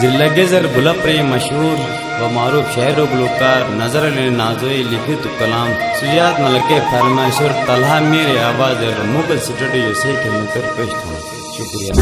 जिला गेजर बुलप्री मशहूर व मारूफ शहर गुलकार नज़र नाजोई लिखित कलाम सुजात मलके फरमाइशर तलहा मेरे आवाज़ मुगल स्टूडियो से के पेश शुक्रिया।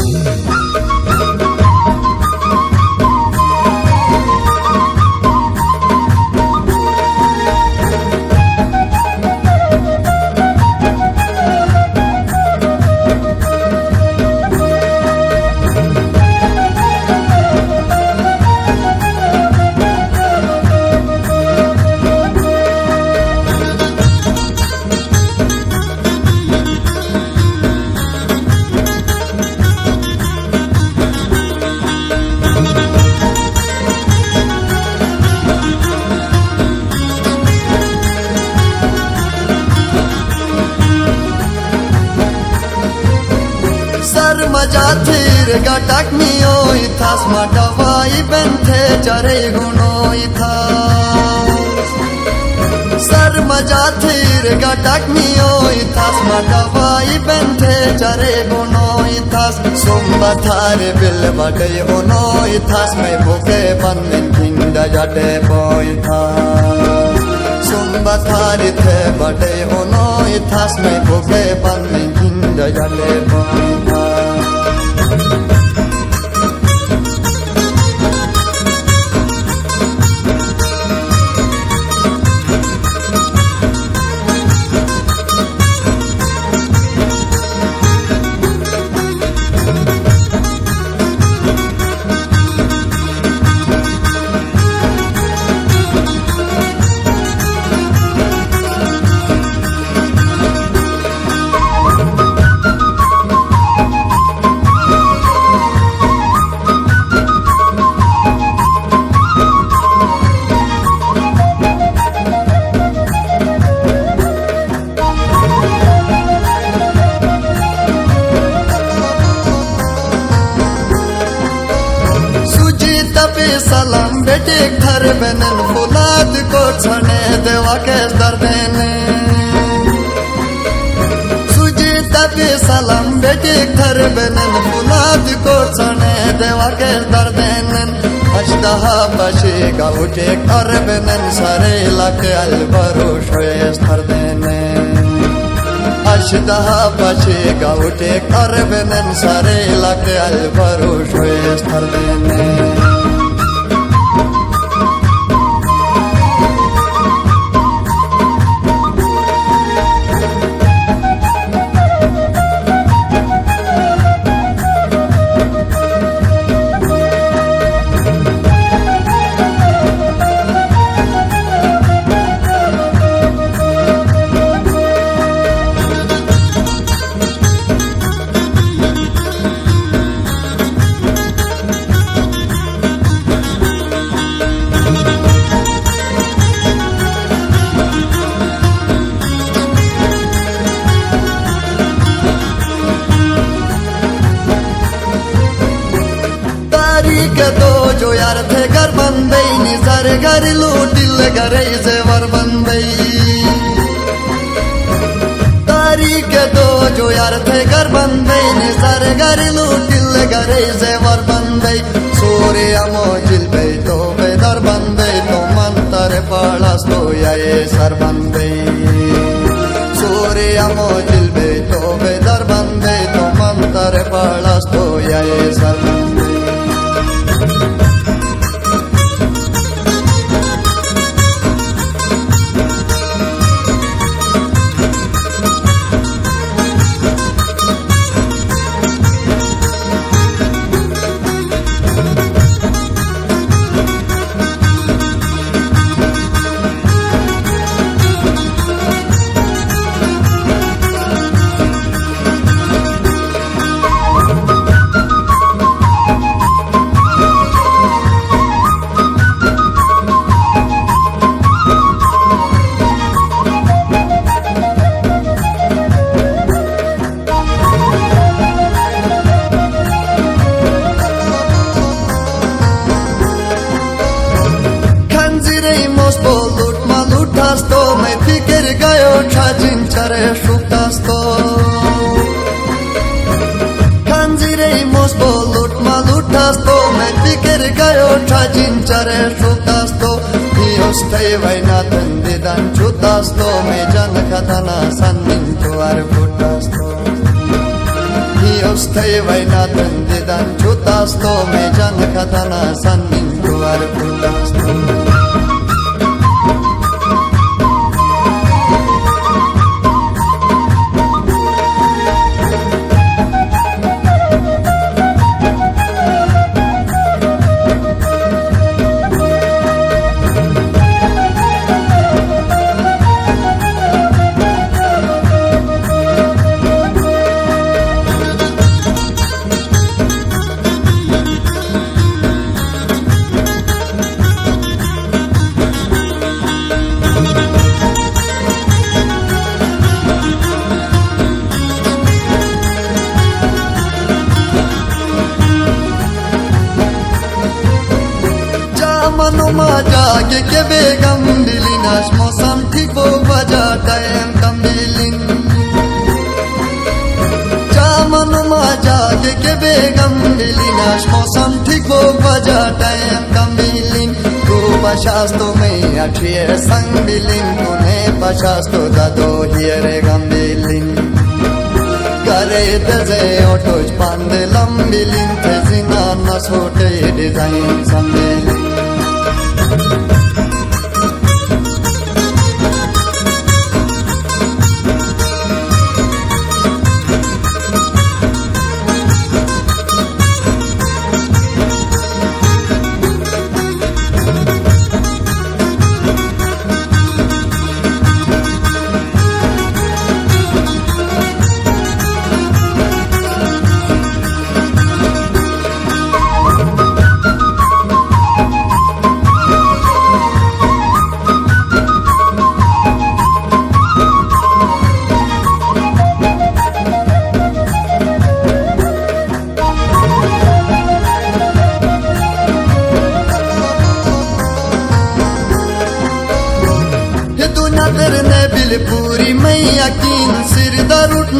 Majathir gatak mio ithas matawai benthe chare guno ithas sar majathir gatak mio ithas matawai benthe chare guno ithas somba thare bil bade ono ithas me boke bandin kinda jate boy ithas somba thare the bade ono ithas me boke bandin kinda jate सलाम बेटे, घर बनन फुलाद को छने देवा के दर्देने सुजी तबे सलाम बेटे, घर बनन फुलाद को छने देवा के दर्देने अजदहा बशे गाउटे घर बनन सारे लके अलबरो शोए दर्देने अशदहा बशे गाउटे घर बनन सारे लके अलबरो शोए दर्देने के दो जो यार थे घर बंदे निजर घर लूटिल घरे से वर बंदे तारी के दो जो यार थे घर बंदे निजर घर लूटिल घरे से वर बंदे सूर्य अमोजिल पे तो बेदर बंदे तो मंतर पड़स तो ये सर बंदे सूर्य अमोजिल पे तो बेदर बंदे तो मंतर पड़स तो ये सर Gyönyörre csutasztó, Dióstai vagy nátön didán csutasztó, Mégyának a tanászán, mint tovább futasztó. Dióstai vagy nátön didán csutasztó, Mégyának a tanászán, mint tovább futasztó. मनुमा जागे के बेगम दिलिनाश मौसम ठीक वो बजा टाइम कम दिलिन तू पशास्तो में अठिए संग दिलिन तूने पशास्तो दादो हियरे गम दिलिन करे तजे ओटोज पांदे लंबिलिन थे जिना न सोटे डिज़ाइन संबिलिन करने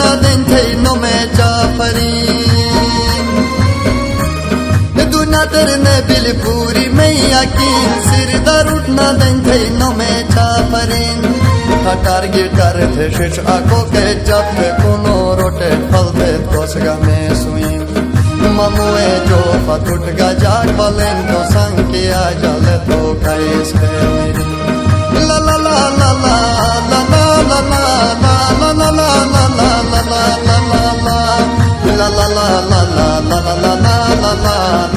नो मैं जाफरी दुना तरने बिल पूरी मैया कीन सिर दर उठना दिन थे नो मैं जाफरीन हटार गिटार थे शिश आको के जब थे कोनो रोटे फल थे कोसगा में सुईन ममुए जो फटुट गा जाग बलेन तो संग किया जले तो कैस खेल Allah